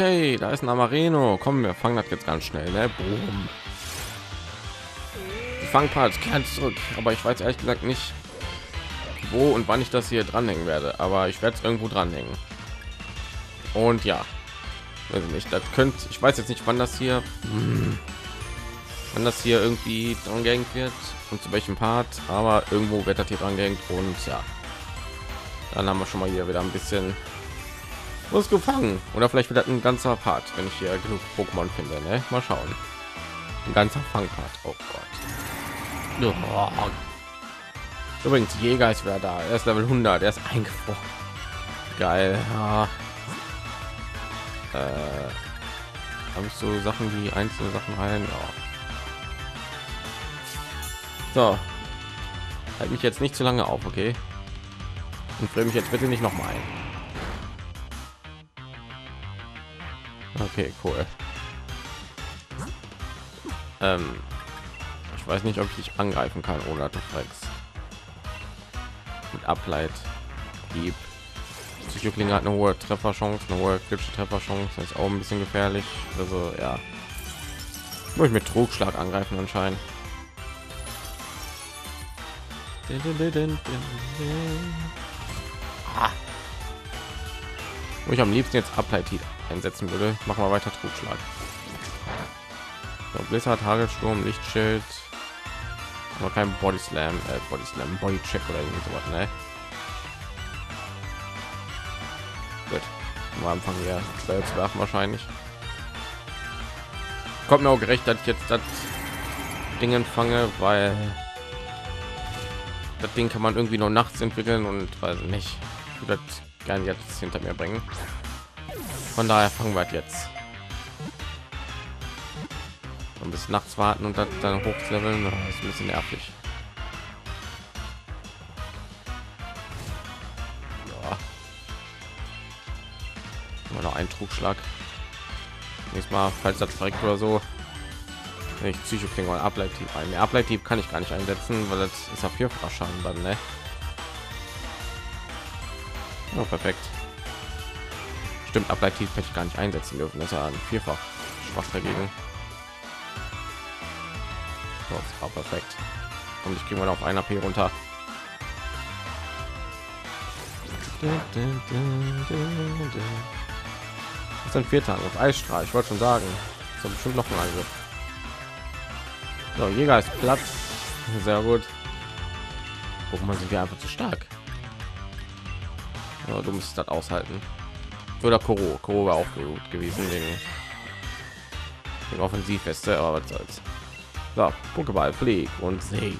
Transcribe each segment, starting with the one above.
Okay, da ist ein Amareno. Komm, wir fangen das jetzt ganz schnell. Ne? Boom. Die Fangparts kehren zurück, aber ich weiß ehrlich gesagt nicht, wo und wann ich das hier dranhängen werde. Aber ich werde es irgendwo dranhängen. Und ja, ich nicht. Das könnte, ich weiß jetzt nicht, wann das hier, hm, wann das hier irgendwie dran gehängt wird und zu welchem Part, aber irgendwo wird das hier dran gehängt und ja, dann haben wir schon mal hier wieder ein bisschen was gefangen oder vielleicht wird ein ganzer Part, wenn ich hier genug Pokémon finde. Ne? Mal schauen. Ein ganzer Fangpart. Oh Gott. Übrigens, Jäger ist wieder da. Er ist Level 100. Er ist eingefroren. Geil. Ja. Äh, Habe ich so Sachen wie einzelne Sachen rein? Ja. So. Halt mich jetzt nicht zu lange auf, okay? Und friere mich jetzt bitte nicht noch mal ein. Okay, cool. Ähm, ich weiß nicht, ob ich dich angreifen kann ohne Artefrex. Mit Ableit, Dieb. Psychoklinge hat eine hohe Trefferchance, eine hohe kritische Trefferchance, ist auch ein bisschen gefährlich. Also ja, muss ich mit Trugschlag angreifen anscheinend. Ah. Wo ich am liebsten jetzt Ableit einsetzen würde, machen wir weiter Trugschlag. So, Blizzard, Hagelsturm, Lichtschild, aber kein Body Slam, äh, Body Slam, Body Check oder irgendwie sowas, ne? Gut, am Anfang ja zu werfen wahrscheinlich. Kommt mir auch gerecht, dass ich jetzt das Dingen fange, weil das Ding kann man irgendwie nur nachts entwickeln und weiß nicht, ich würde das gerne jetzt hinter mir bringen. Von daher fangen wir jetzt. Und bis nachts warten und dann, dann hochleveln, das ist ein bisschen nervig. Ja. Immer noch ein Trugschlag. Nächstes Mal, falls das verreckt oder so, wenn ich Psychoklinge und Ableittieb ein. Ableittieb kann ich gar nicht einsetzen, weil das ist auf vierfach Schaden dann, ne? Oh, perfekt. Stimmt, ableitiv hätte ich gar nicht einsetzen dürfen. Das war ein vierfach schwach dagegen. Das war perfekt. Und ich kriege mal auf einer P runter. Das sind vier Tage auf Eisstrahl. Ich wollte schon sagen, so bestimmt noch ein Angriff. So, Jäger ist Platz. Sehr gut. Gucken wir sind wir einfach zu stark. Ja, du musst das aushalten. Oder Koro. Koro war auch gut gewesen wegen, wegen Offensivfeste, aber was soll's. So, Pokéball, Flieg und Sieg.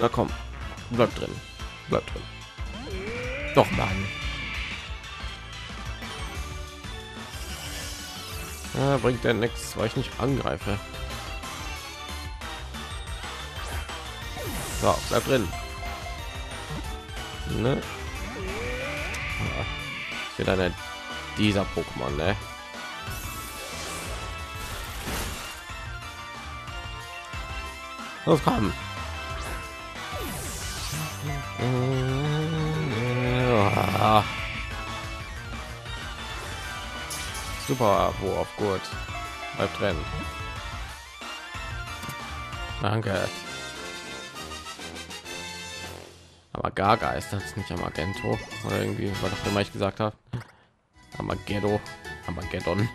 Na komm, bleib drin, bleib drin. Doch, Mann. Ja, bringt der nichts, weil ich nicht angreife. So, bleib drin. Ne? Ich will eine dieser Pokémon, ne? Los, komm. Ah. Super, auf gut. Bleibt drin. Danke. Gaga ist das nicht am Agento oder irgendwie, was auch immer ich gesagt habe. Armageddon, Armageddon.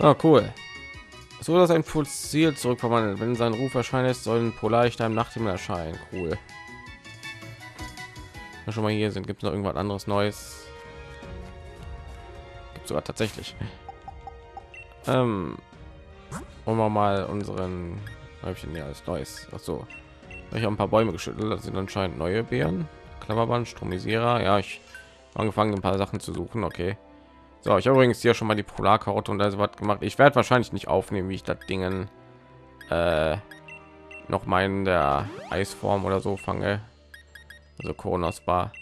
Ah, cool. So dass ein Fossil zurückverwandelt. Wenn sein Ruf erscheint, sollen Polarlichter im Nachthimmel erscheinen. Cool. Wenn schon mal hier sind, gibt es noch irgendwas anderes Neues? Gibt sogar tatsächlich. Ähm, wollen wir mal unseren Häubchen ja als Neues. Ach so. Ich habe ein paar Bäume geschüttelt. Das sind anscheinend neue Beeren. Klammerband, Stromisierer. Ja, ich angefangen, ein paar Sachen zu suchen. Okay. So, ich habe übrigens hier schon mal die Polarkarotte und also was gemacht. Ich werde wahrscheinlich nicht aufnehmen, wie ich das Dingen äh, noch meinen der Eisform oder so fange. Also Kronos war.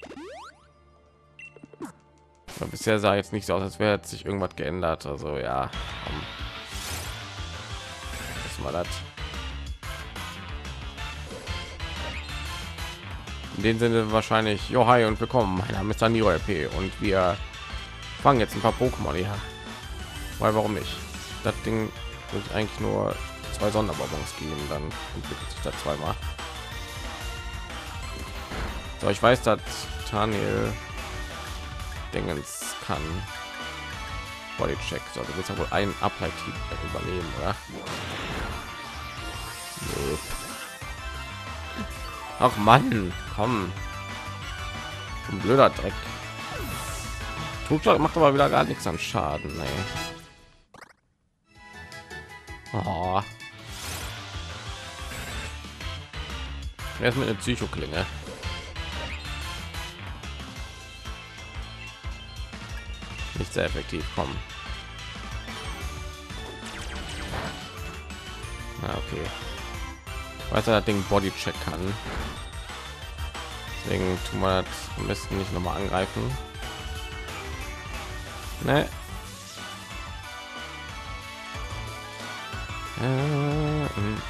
Aber bisher sah jetzt nicht so aus, als wäre sich irgendwas geändert. Also ja. Das das. In dem Sinne wahrscheinlich, jo hi und willkommen. Mein Name ist Daniro RP und wir fangen jetzt ein paar Pokémon hier. Weil warum nicht? Das Ding wird eigentlich nur zwei Sonderbonbons geben, dann entwickelt sich das zweimal. So, ich weiß, dass Daniel Dingens kann. Bodycheck. So, du willst ja wohl ein Ableittyp übernehmen, oder? Nee. Ach Mann, komm. Ein blöder Dreck. Trugschlag macht aber wieder gar nichts an Schaden. Oh. Erst mit einer Psychoklinge. Nicht sehr effektiv kommen. Ja, okay. Weiter das Ding Bodycheck kann. Deswegen tun wir das am besten nicht noch mal angreifen. Ne. Äh, hm.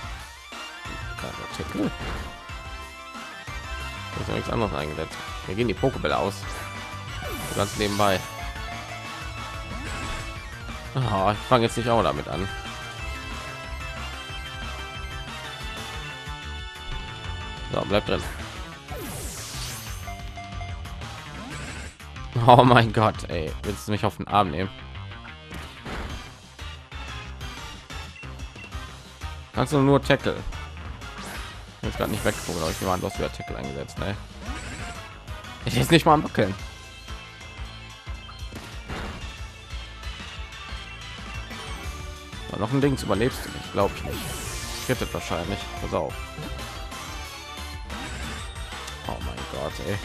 Ist nichts anderes eingesetzt. Wir gehen die Pokébälle aus. Ganz nebenbei. Oh, ich fange jetzt nicht auch damit an. So, bleibt drin. Oh mein Gott, ey, willst du mich auf den Arm nehmen? Kannst du nur Tackle? Jetzt gerade nicht weggeguckt, aber ich an, du hast wieder Tackle eingesetzt, ne? Ich jetzt nicht mal am Wackeln. noch ein Ding überlebst du nicht, glaube ich nicht. Rettet wahrscheinlich. Pass auf. Gott, ey.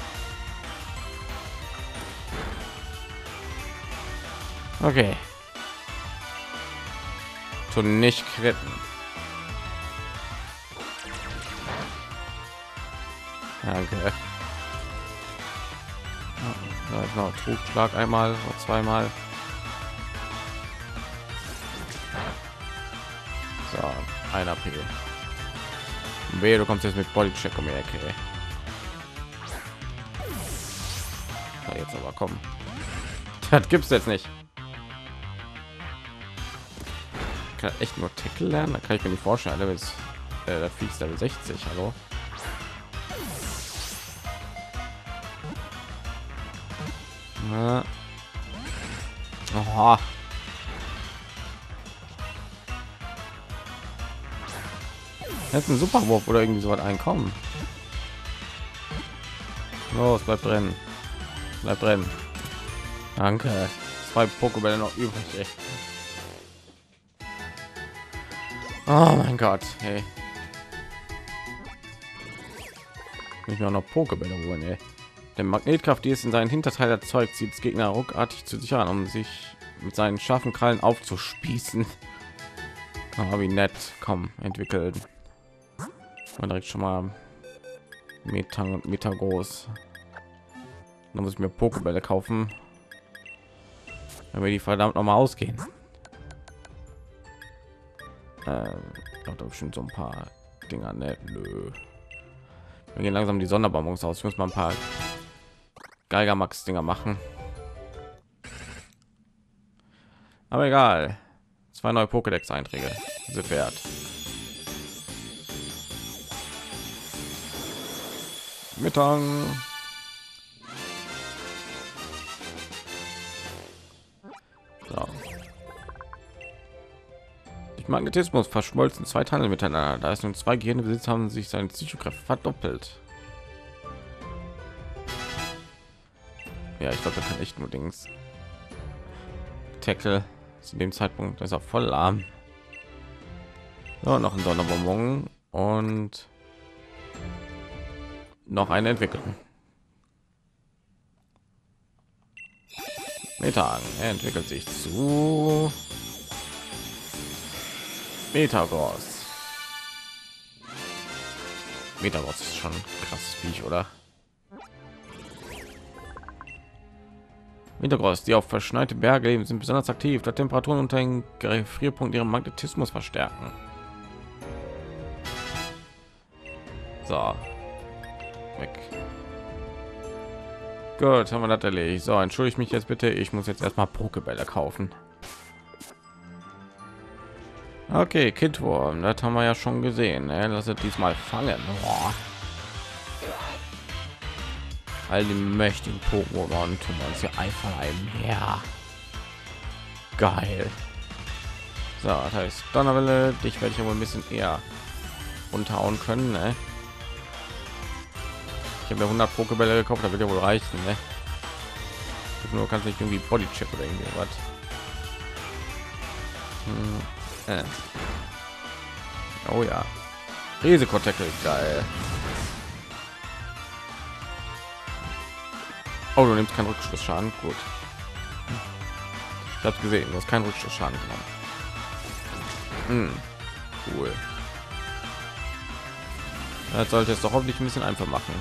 Okay. Schon nicht kritten. Danke. Ja, noch Trugschlag einmal zweimal. So, ein AP. Wehe, du kommst jetzt mit Bodycheck um die Ecke. Jetzt aber kommen. Das gibt's jetzt nicht. Ich kann echt nur Tackle lernen, da kann ich mir nicht vorstellen. Level ist, äh, der Vieh Level 60. Hallo. Oha. Jetzt ein Superwurf oder irgendwie so was einkommen. Los, bleibt drin. Bleibt drin. Danke. Zwei Pokébälle noch übrig. Ey. Oh mein Gott, hey. Nicht mehr noch Pokébälle holen, ey. Der Magnetkraft, die es in seinen Hinterteil erzeugt, zieht es Gegner ruckartig zu sich an, um sich mit seinen scharfen Krallen aufzuspießen. Aber wie nett, komm, entwickeln. Man direkt schon mal Meter und Meter groß. Dann muss ich mir Pokébälle kaufen, wenn wir die verdammt noch mal ausgehen. Ähm, doch bestimmt so ein paar Dinger, ne? Nö. Wir gehen langsam die Sonderbonbons aus. Ich muss mal ein paar Geiger Max Dinger machen. Aber egal. Zwei neue Pokédex Einträge sind wert. Mittag. So. Durch Magnetismus verschmolzen zwei Teile miteinander. Da es nun zwei Gehirne besitzt, haben sich seine Psychokräfte verdoppelt. Ja, ich glaube, da kann echt nur Dings. Tackle zu dem Zeitpunkt ist er voll lahm. Ja, noch ein Sonderbonbon und noch eine Entwicklung. Metan, entwickelt sich zu Metagross. Metagross ist schon krass Viech, oder? Metagross, die auf verschneite Berge leben, sind besonders aktiv, da Temperaturen unter den Gefrierpunkt ihren Magnetismus verstärken. So, weg. Gut, haben wir das erledigt. So, entschuldige mich jetzt bitte. Ich muss jetzt erstmal Pokebälle kaufen. Okay, Kidwurm, das haben wir ja schon gesehen. Ne? Lass es diesmal fangen. Boah. All die mächtigen Pokémon tun wir uns hier einfach ein Meer. Geil. So, das heißt Donnerwelle, dich werde ich aber ein bisschen eher unterhauen können. Ne? Habe ja 100 Pokebälle gekauft, da wird ja wohl reichen. Ne? Nur kannst nicht irgendwie Bodychip oder irgendwie was. Hm, äh. Oh ja. Risikotackle, geil. Oh, du nimmst keinen Rückschlussschaden. Gut. Ich habe gesehen, du hast keinen Rückschlussschaden genommen. Hm. Cool. Das sollte es doch hoffentlich ein bisschen einfach machen.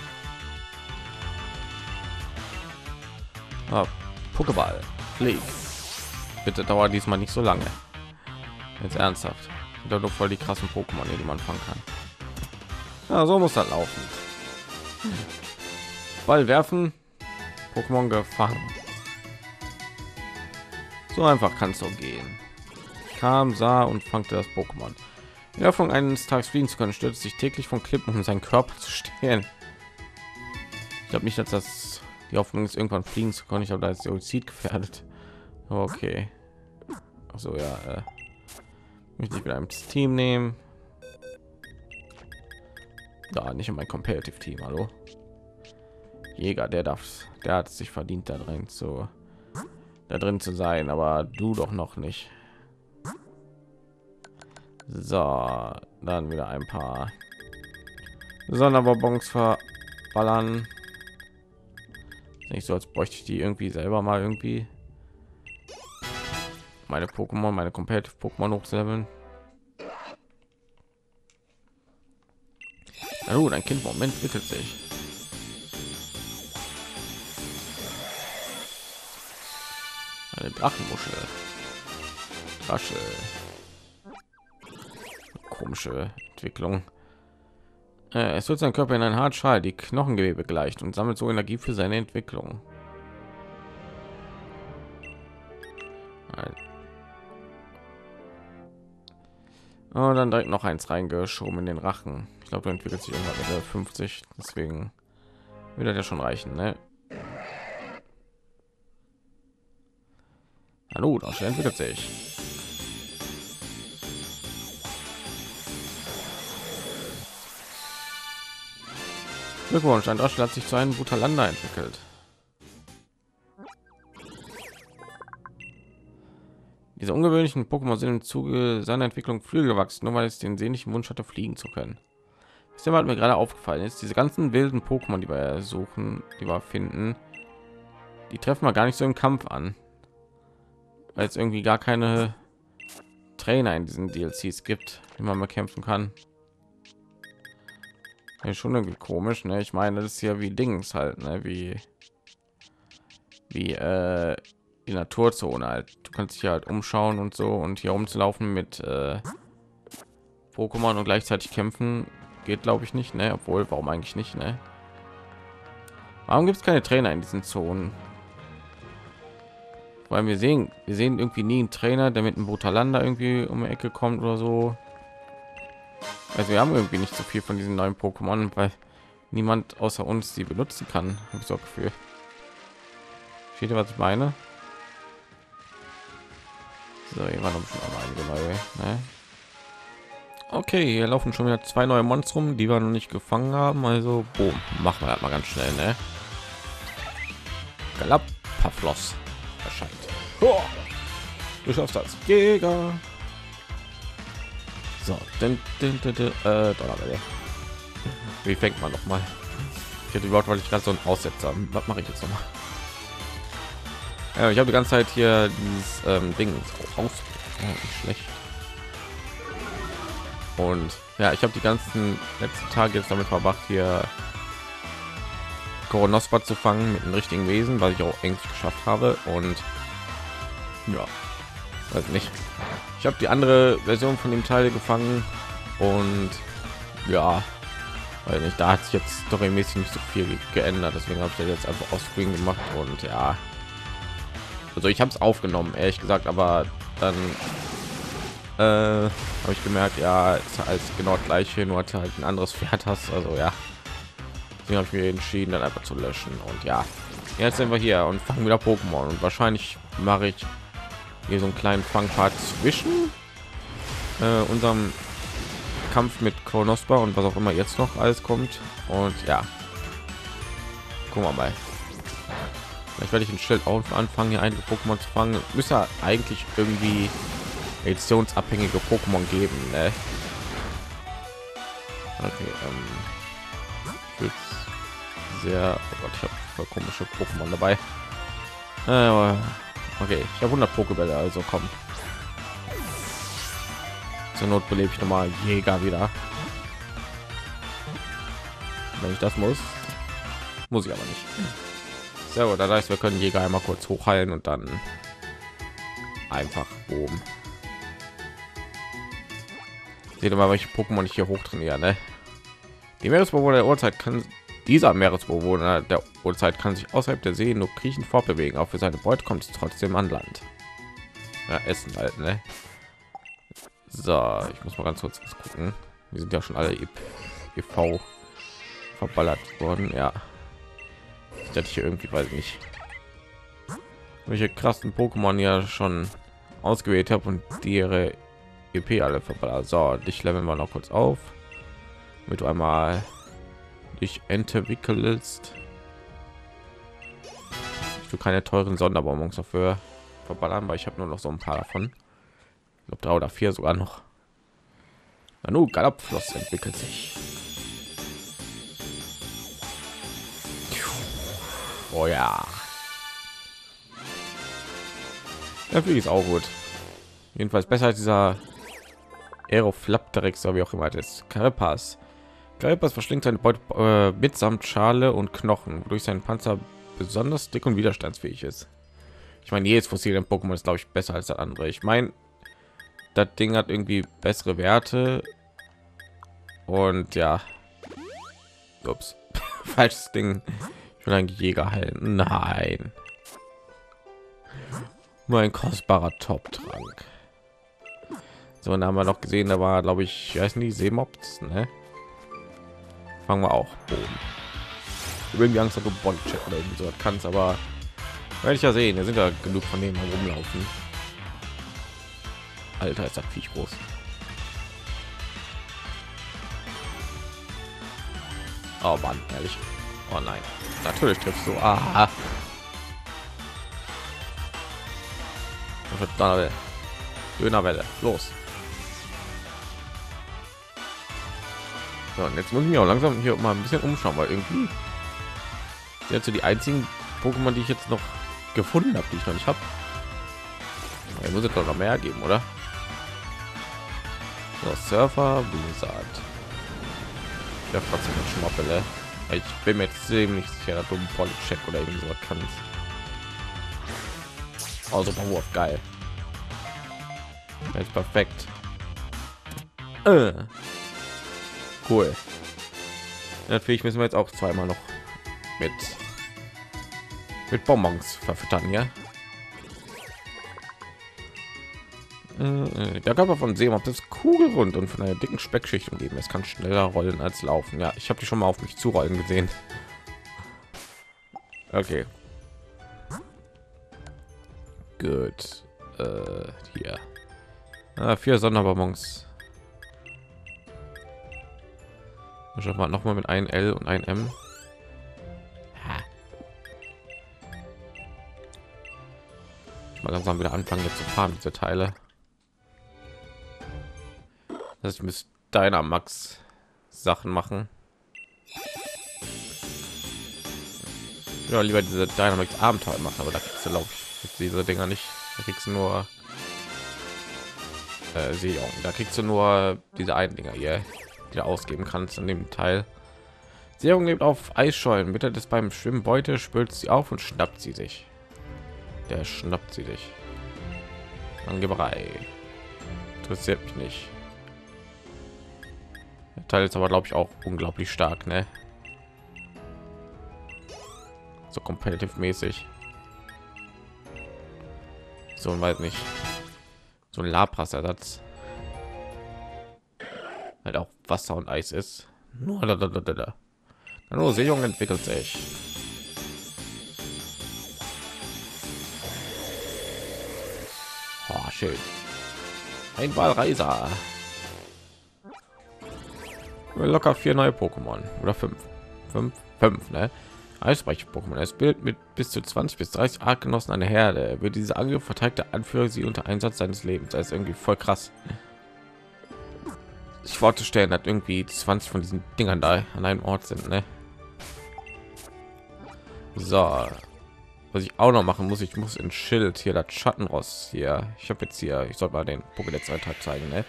Ah, Pokéball. Flieg. Bitte dauert diesmal nicht so lange. Jetzt ernsthaft. Da doch voll die krassen Pokémon, die man fangen kann. Ja, so muss das laufen. Ball werfen, Pokémon gefangen. So einfach kann es doch gehen. Kam, sah und fangte das Pokémon. In der Hoffnung, eines Tages fliegen zu können, stürzt sich täglich von Klippen, um seinen Körper zu stehlen. Ich glaube nicht, dass das die Hoffnung ist, irgendwann fliegen zu können. Ich habe da ist Suizid gefährdet. Okay. Also ja, äh, möchte ich wieder ein Team nehmen. Da nicht in mein Competitive Team. Hallo. Jäger, der darf, der hat sich verdient, da drin zu, da drin zu sein, aber du doch noch nicht. So, dann wieder ein paar Sonderbonbons verballern. Nicht so, als bräuchte ich die irgendwie selber mal irgendwie meine Pokémon, meine Competitive Pokémon hochleveln. Na gut, ein Kind Moment entwickelt sich. Eine Drachenmuschel. Rasche. Komische Entwicklung. Äh, Es wird sein Körper in ein Hartschal, die Knochengewebe gleicht und sammelt so Energie für seine Entwicklung. Und dann direkt noch eins reingeschoben in den Rachen. Ich glaube, du entwickelt sich irgendwann mit der 50, deswegen würde ja schon reichen, ne? Hallo, das entwickelt sich. Glückwunsch, ein Droschel hat sich zu einem Butalanda entwickelt. Diese ungewöhnlichen Pokémon sind im Zuge seiner Entwicklung Flügel gewachsen, nur weil es den sehnlichen Wunsch hatte, fliegen zu können. Das hat mir gerade aufgefallen ist, diese ganzen wilden Pokémon, die wir suchen, die wir finden, die treffen wir gar nicht so im Kampf an, weil es irgendwie gar keine Trainer in diesen DLCs gibt, die man bekämpfen kann. Ja, schon irgendwie komisch, ne? Ich meine, das ist ja wie Dings halt, ne? Wie wie äh, die Naturzone halt. Du kannst dich halt umschauen und so und hier rumzulaufen mit äh, Pokémon und gleichzeitig kämpfen geht, glaube ich nicht, ne? Obwohl, warum eigentlich nicht, ne? Warum gibt es keine Trainer in diesen Zonen? Weil wir sehen, wir sehen irgendwie nie einen Trainer, der mit einem Brutalanda irgendwie um die Ecke kommt oder so. Also wir haben irgendwie nicht so viel von diesen neuen Pokémon, weil niemand außer uns sie benutzen kann. Habe ich so Gefühl. Steht was ich meine? So, hier waren schon einige neue. Ne? Okay, hier laufen schon wieder zwei neue Monstrum, die wir noch nicht gefangen haben. Also, boom, machen wir das mal ganz schnell, ne? Galapafloss erscheint. Oh, du schaffst das, Jäger. So, denn, denn, denn, denn äh, wie fängt man noch mal? Ich hätte überhaupt, weil ich gerade so ein Aussetzer. Was mache ich jetzt noch mal? Ja, ich habe die ganze Zeit hier dieses ähm, Ding aus. Ja, schlecht. Und ja, ich habe die ganzen letzten Tage jetzt damit verbracht, hier Koronospa zu fangen mit einem richtigen Wesen, was ich auch eigentlich geschafft habe. Und ja, weiß nicht. Ich habe die andere Version von dem Teil gefangen und ja, weil nicht da hat sich jetzt storymäßig nicht so viel geändert deswegen habe ich das jetzt einfach aus Screen gemacht und ja. Also ich habe es aufgenommen ehrlich gesagt aber dann äh, habe ich gemerkt ja ist als genau gleiche nur hat halt ein anderes Pferd hast also ja. Deswegen habe ich mir entschieden dann einfach zu löschen und ja. Jetzt sind wir hier und fangen wieder Pokémon und wahrscheinlich mache ich hier so einen kleinen Fangpart zwischen äh, unserem Kampf mit Kronospa und was auch immer jetzt noch alles kommt. Und ja, gucken wir mal. Vielleicht werde ich ein Schild auf anfangen, hier einige Pokémon zu fangen. Müsste eigentlich irgendwie editionsabhängige Pokémon geben. Ne? Okay, ähm, ich sehr, oh Gott, ich habe komische Pokémon dabei. Äh, okay, ich habe 100 Pokébälle, also komm. Zur Not belebe ich noch mal Jäger wieder. Wenn ich das muss, muss ich aber nicht. Gut, das heißt, wir können Jäger einmal kurz hochheilen und dann einfach oben. Seht mal, welche Pokémon ich hier hoch trainiere. Ne? Die Meeresbewohner der Uhrzeit kann dieser Meeresbewohner der Uhrzeit kann sich außerhalb der See nur kriechen fortbewegen. Auch für seine Beute kommt es trotzdem an Land. Ja, essen halt, ne? So, ich muss mal ganz kurz was gucken. Wir sind ja schon alle EV verballert worden. Ja, ich hatte hier irgendwie, weiß nicht, welche krassen Pokémon ja schon ausgewählt habe und die ihre EP alle verballert. So, dich leveln wir noch kurz auf, mit einmal dich entwickelst. Ich will keine teuren Sonderbonbons dafür verballern, weil ich habe nur noch so ein paar davon glaube drei oder vier sogar noch. Nanu Galoppfloss entwickelt sich. Oh ja. Flieg ist auch gut. Jedenfalls besser als dieser so wie auch immer das. Carapace. Carapace verschlingt seine Beute äh, mitsamt Schale und Knochen, wodurch sein Panzer besonders dick und widerstandsfähig ist. Ich meine, jedes Fossil im Pokémon ist, glaube ich, besser als das andere. Ich meine, das Ding hat irgendwie bessere Werte und ja, ups, falsches Ding. Ich will ein Jäger halten. Nein, nur ein kostbarer Top-Trank. So, dann haben wir noch gesehen, da war, glaube ich, weiß nicht, Seemobs, ne? Fangen wir auch oben. Irgendwie Angst, dass du Bond-Check oder so kannst, aber werde ich ja sehen. Da sind ja genug von denen herumlaufen. Alter, ist das Viech groß. Oh Mann, ehrlich. Oh nein. Natürlich triffst du. Aha. Donnerwelle. Dönerwelle. Los. So, und jetzt muss ich mir auch langsam hier mal ein bisschen umschauen, weil irgendwie jetzt so die einzigen Pokémon, die ich jetzt noch gefunden habe, die ich noch nicht habe. muss es doch noch mehr geben, oder? So, Surfer, Blizzard. Ja, trotzdem ein Schmoppele. Ich bin mir jetzt ziemlich sicher, dass du einen Check oder irgend sowas kannst. Also Wurf, geil. Jetzt perfekt. Äh. Cool. Natürlich müssen wir jetzt auch zweimal noch mit mit Bonbons verfüttern, ja. Äh, der Körper von Seemob ist kugelrund und von einer dicken Speckschicht umgeben. Es kann schneller rollen als laufen. Ja, ich habe die schon mal auf mich zurollen gesehen. Okay. Gut. Äh, hier. Ah, vier Sonderbonbons. Schauen wir noch mal mit ein L und ein M. Ich mal langsam wieder anfangen jetzt zu fahren diese Teile. Das ich muss deiner Max Sachen machen. Ja, lieber diese Dynamics Abenteuer machen, aber da kriegst du glaube ich diese Dinger nicht. Da kriegst du nur äh, Seejung. Da kriegst du nur diese einen Dinger hier, die du ausgeben kannst in dem Teil. Seehung lebt auf Eisschollen. Bitte das beim Schwimmen Beute spült sie auf und schnappt sie sich. Der schnappt sie dich. Angeberei. Interessiert mich nicht. Teil ist aber glaube ich auch unglaublich stark, ne? So competitive mäßig. So weiß nicht. So ein Lapras-Ersatz. Halt auch Wasser und Eis ist. Nur. Nur Sehung entwickelt sich. Oh, schön. Ein Wahlreiser. Locker vier neue Pokémon oder fünf, fünf, fünf, ne? Eisbrecher Pokémon. Es bildet mit bis zu 20 bis 30 Artgenossen eine Herde. Wird diese Angriff verteidigt der Anführer sie unter Einsatz seines Lebens. Das ist irgendwie voll krass. Ich vorzustellen, dass irgendwie 20 von diesen Dingern da an einem Ort sind, ne? So, was ich auch noch machen muss, ich muss in Schild hier das Schattenross hier. Ich habe jetzt hier, ich soll mal den Pokédex-Eintrag zeigen, ne?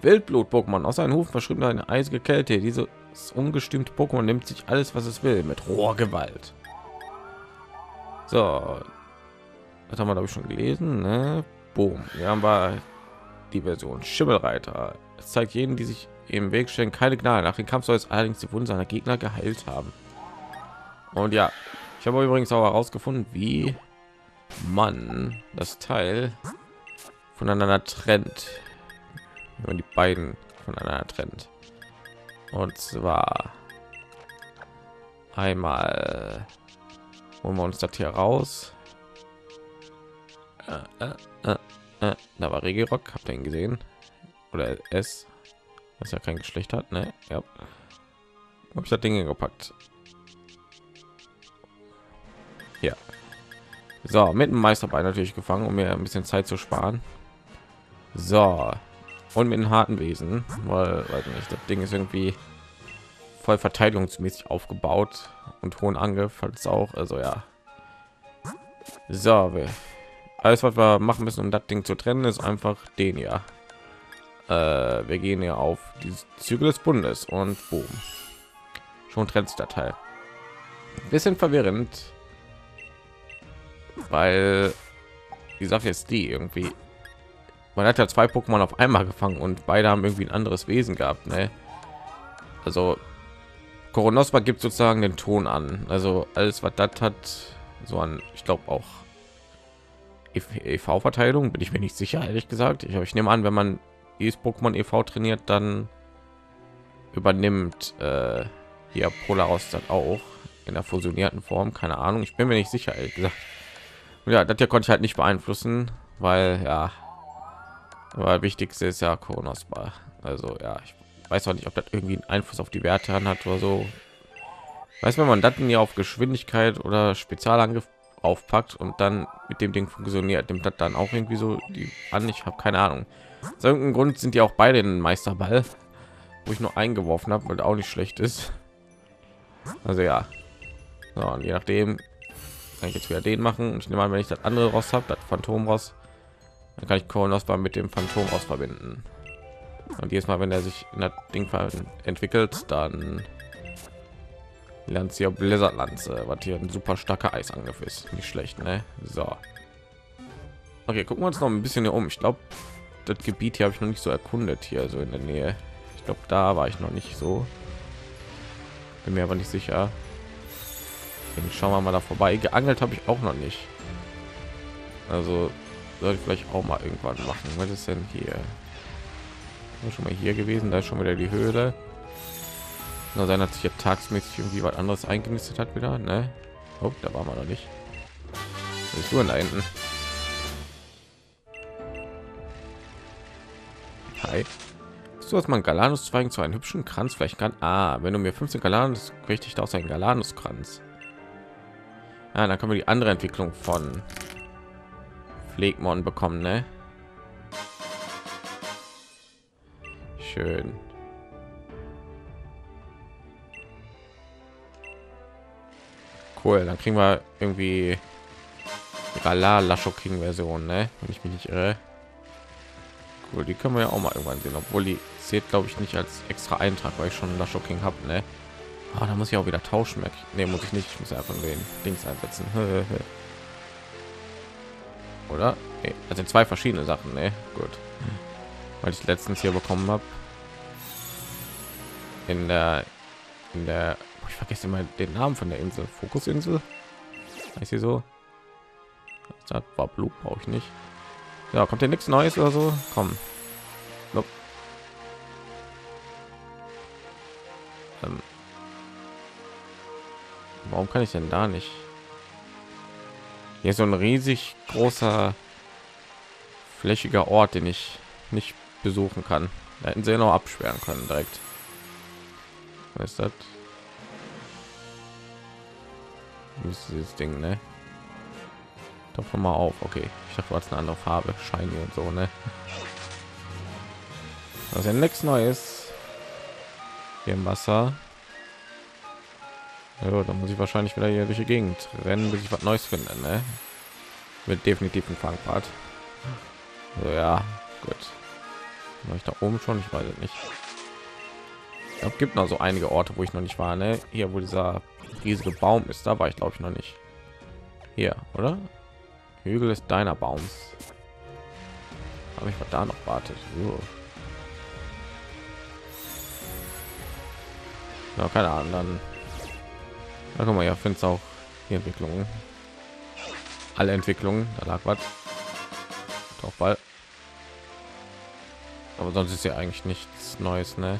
Wildblut-Pokémon aus seinen Hufen verschrieben eine eisige Kälte. Dieses ungestimmte Pokémon nimmt sich alles, was es will, mit roher Gewalt. So, das haben wir glaube ich schon gelesen. Ne? Boom, hier haben wir die Version Schimmelreiter. Es zeigt jeden, die sich im Weg stellen, keine Gnade. Nach dem Kampf soll es allerdings die Wunden seiner Gegner geheilt haben. Und ja, ich habe übrigens auch herausgefunden, wie man das Teil voneinander trennt wenn man die beiden voneinander trennt. Und zwar einmal holen wir uns das hier raus. Äh, äh, äh, äh. da war Regirock, habt ihr ihn gesehen? Oder es, was ja kein Geschlecht hat, ne? Ja. Habe ich das Ding gepackt. Ja. So, mit dem Meisterball natürlich gefangen, um mir ein bisschen Zeit zu sparen. So, und mit einem harten Wesen, weil, weiß nicht, das Ding ist irgendwie voll verteidigungsmäßig aufgebaut und hohen Angriff es auch. Also ja. So, wir, alles was wir machen müssen, um das Ding zu trennen, ist einfach den ja. Äh, wir gehen ja auf die Züge des Bundes und boom. Schon trennt sich der Teil. Bisschen verwirrend, weil die Sache ist die irgendwie man hat ja zwei Pokémon auf einmal gefangen und beide haben irgendwie ein anderes Wesen gehabt. Ne? Also Koronospa gibt sozusagen den Ton an. Also alles, was das hat, so an, ich glaube auch EV-Verteilung, bin ich mir nicht sicher, ehrlich gesagt. Ich, ich nehme an, wenn man dieses Pokémon EV trainiert, dann übernimmt äh, hier Polaros das auch in der fusionierten Form. Keine Ahnung, ich bin mir nicht sicher, ehrlich gesagt. Ja, das hier konnte ich halt nicht beeinflussen, weil ja, aber wichtigste ist ja Kronosbar. Also ja, ich weiß auch nicht, ob das irgendwie einen Einfluss auf die Werte hat oder so. Weiß wenn man das hier auf Geschwindigkeit oder Spezialangriff aufpackt und dann mit dem Ding funktioniert, nimmt das dann auch irgendwie so die an. Ich habe keine Ahnung. Aus irgendeinem Grund sind die auch beide den Meisterball, wo ich nur eingeworfen habe, weil auch nicht schlecht ist. Also ja. So, und je nachdem kann ich jetzt wieder den machen. Und ich nehme an, wenn ich das andere Ross habe, das Phantom Ross, dann kann ich Kolonosbar mit dem Phantom aus verbinden. Und jedes Mal, wenn er sich in das Ding entwickelt, dann lernt sie Blizzard Lanze, was hier ein super starker Eisangriff ist. Nicht schlecht, ne? So. Okay, gucken wir uns noch ein bisschen hier um. Ich glaube, das Gebiet hier habe ich noch nicht so erkundet hier so in der Nähe. Ich glaube, da war ich noch nicht so. Bin mir aber nicht sicher. Dann schauen wir mal da vorbei. Geangelt habe ich auch noch nicht. Also sollte vielleicht auch mal irgendwann machen. Was ist denn hier? Schon mal hier gewesen, da ist schon wieder die Höhle. Nur sein hat sich ja tagsmäßig irgendwie was anderes eingenistet hat wieder, ne? Oh, da war man noch nicht. ist nur da hinten. Hi. So dass man Galanus zweigen zu einem hübschen Kranz vielleicht kann. Ah, wenn du mir 15 Galanus richtig aus ein Galanus Kranz. Ja, dann können wir die andere Entwicklung von Pflegmon bekommen, ne? Schön. Cool, dann kriegen wir irgendwie Gala Lashoking Version, ne? Wenn ich mich nicht irre. Cool, die können wir ja auch mal irgendwann sehen, obwohl die zählt glaube ich nicht als extra Eintrag, weil ich schon Lashoking habe, ne? Ah, da muss ich auch wieder tauschen. Ne, muss ich nicht. Ich muss einfach den Dings einsetzen. oder nee, also zwei verschiedene sachen ne? gut weil ich letztens hier bekommen habe in der in der ich vergesse mal den Namen von der Insel Fokusinsel ist hier so das war Blut brauche ich nicht ja kommt hier nichts Neues oder so komm nope. ähm. warum kann ich denn da nicht hier ist so ein riesig großer flächiger Ort den ich nicht besuchen kann da hätten sie noch absperren können direkt was ist das dieses Ding, ne? Doch mal auf. Okay, ich dachte, was eine andere Farbe, shiny und so, ne? Was ist nichts Neues hier im Wasser. Ja, dann muss ich wahrscheinlich wieder hier durch die Gegend rennen, bis ich was Neues finde, ne? Mit definitiv ein. So, ja, gut. War ich da oben schon? Ich weiß nicht. Ich gibt noch so einige Orte, wo ich noch nicht war, ne? Hier, wo dieser riesige Baum ist, da war ich glaube ich noch nicht. Hier, oder? Hügel ist deiner Baums. Aber ich war da noch wartet. Ja, keine Ahnung, dann. Da kann man ja, finde auch die Entwicklungen. Alle Entwicklungen, da lag was. Doch bald. Aber sonst ist ja eigentlich nichts Neues, ne?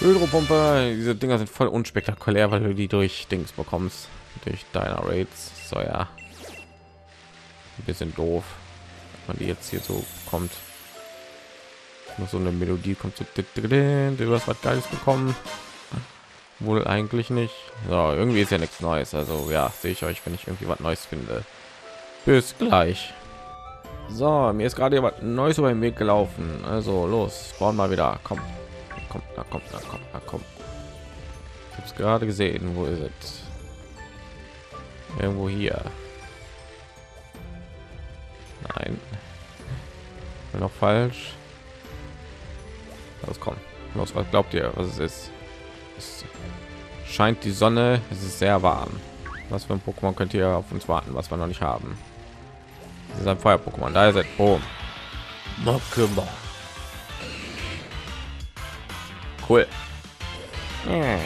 Hydropumpe, diese Dinger sind voll unspektakulär, weil du die durch Dings bekommst, durch deiner Raids. So ja, ein bisschen doof, wenn die jetzt hier so kommt. Nur so eine Melodie kommt so, du hast was Geiles bekommen. Wohl eigentlich nicht. So, irgendwie ist ja nichts Neues. Also ja, sehe ich euch, wenn ich irgendwie was Neues finde. Bis gleich. So, mir ist gerade was Neues über den Weg gelaufen. Also los, bauen mal wieder. Kommt kommt, da kommt, da kommt, da kommt. Ich habe es gerade gesehen. Wo ist es? Irgendwo hier. Nein. Noch falsch. Das kommt. Los, was glaubt ihr, was es ist? Es scheint die Sonne. Es ist sehr warm. Was für ein Pokémon könnt ihr auf uns warten, was wir noch nicht haben? Das ist ein Feuer-Pokémon. Da ist es. Boom. Cool. Hm.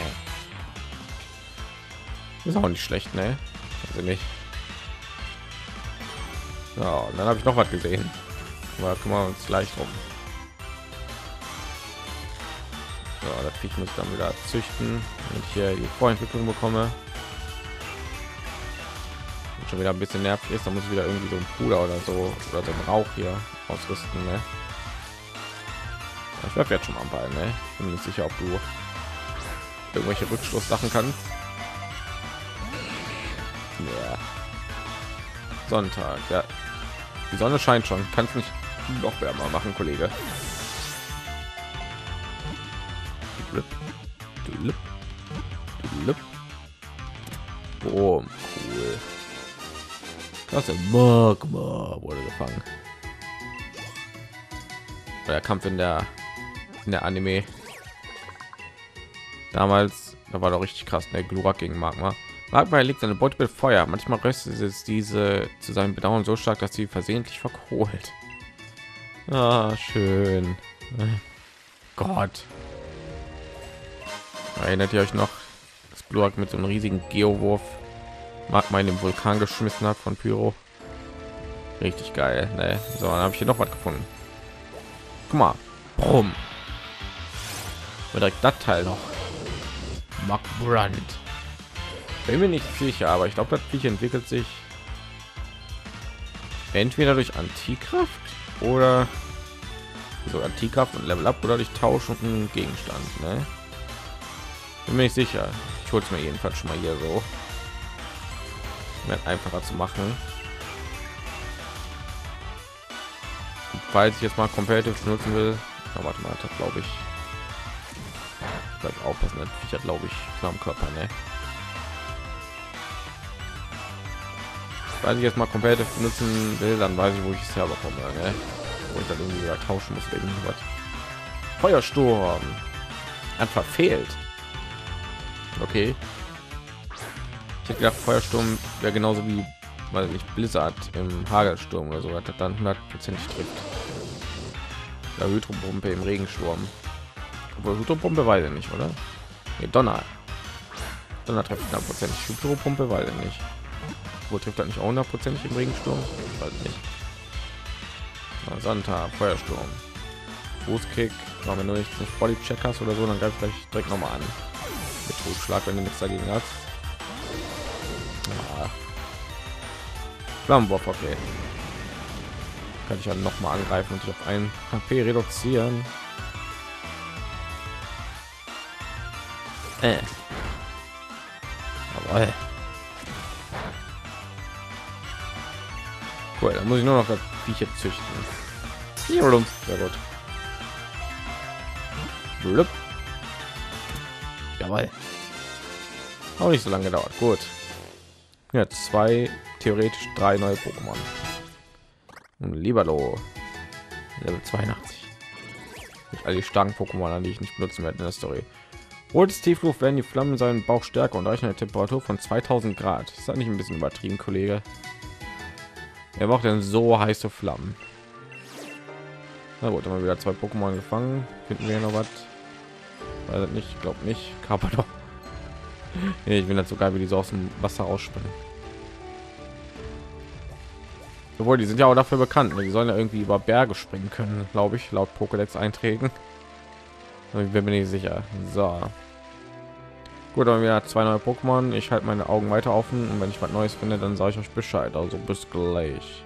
Ist auch nicht schlecht, ne? Nicht. So, dann habe ich noch was gesehen. Aber kümmern wir uns gleich drum. So, das Viech muss dann wieder züchten, und hier die Vorentwicklung bekomme. Und schon wieder ein bisschen nervig ist, dann muss ich wieder irgendwie so ein Puder oder so oder so ein Rauch hier ausrüsten. Ne? Ich werfe jetzt schon mal ein Ball, ne? Bin nicht sicher, ob du irgendwelche Rückschluss Sachen kannst. Ja. Sonntag, ja. Die Sonne scheint schon. Kannst nicht noch wärmer machen, Kollege. Oh, cool. Das Magma wurde gefangen. Der Kampf in der in der Anime. Damals, da war doch richtig krass, der Glurak gegen Magma. Magma liegt seine Beute mit Feuer. Manchmal röstet es diese zu seinem Bedauern so stark, dass sie versehentlich verkohlt. Ah, schön. Gott. Erinnert ihr euch noch, das Glurak mit so einem riesigen Geowurf Magma in den Vulkan geschmissen hat von Pyro? Richtig geil. Ne? So, dann habe ich hier noch was gefunden. Guck mal. Boom direkt das Teil noch. Mark Brand. Bin mir nicht sicher, aber ich glaube, das Viech entwickelt sich entweder durch Antikraft oder so Antikraft und Level Up oder durch Tausch und einen Gegenstand. Ne? Bin mir nicht sicher. Ich hole es mir jedenfalls schon mal hier so. Wird einfacher zu machen. Und falls ich jetzt mal competitive nutzen will, na, warte mal, glaube ich gleich aufpassen, das Viecher glaube ich Flammenkörper, ne? Weil ich jetzt mal komplett benutzen will, dann weiß ich, wo ich es selber komme, ne? Wo ich dann irgendwie wieder tauschen muss wegen. Feuersturm hat verfehlt. Okay. Ich hätte gedacht, Feuersturm wäre genauso wie, weil ich Blizzard im Hagelsturm oder so, hat dann 100 trifft. Der Hydropumpe im Regensturm. Obwohl Hydropumpe weiß ich nicht, oder? Nee, Donner. Donner trifft 100%. Hydropumpe weiß ich nicht. Wo trifft er nicht auch 100% im Regensturm? Ich weiß nicht. Na, Santa, Feuersturm. Fußkick. Wenn du nicht nicht Body Check hast oder so, dann greif gleich direkt noch mal an. Mit Totschlag, wenn du nichts dagegen hast. Ja. Flammenwurf, okay. Kann ich ja noch mal angreifen und sich auf ein HP reduzieren. Äh. Jawohl. Cool, dann muss ich nur noch das Viech jetzt züchten. Sehr gut. Blub. Jawohl. Auch nicht so lange gedauert. Gut. Ja, zwei, theoretisch drei neue Pokémon. Libero. Level 82. Nicht all starken Pokémon, an die ich nicht benutzen werde in der Story. Rotes Tiefluft werden die Flammen seinen Bauch stärker und reichen eine Temperatur von 2000 Grad. Ist das nicht ein bisschen übertrieben, Kollege? Er braucht denn so heiße Flammen. Na gut, haben wir wieder zwei Pokémon gefangen. Finden wir noch was? Weiß nicht, glaube nicht. Kappa doch. ich bin das sogar wie die so aus dem Wasser ausspringen. Obwohl, die sind ja auch dafür bekannt. Ne? Die sollen ja irgendwie über Berge springen können, glaube ich, laut Pokédex einträgen. Ich bin mir nicht sicher. So. Gut, dann wieder zwei neue Pokémon. Ich halte meine Augen weiter offen und wenn ich was Neues finde, dann sage ich euch Bescheid. Also bis gleich.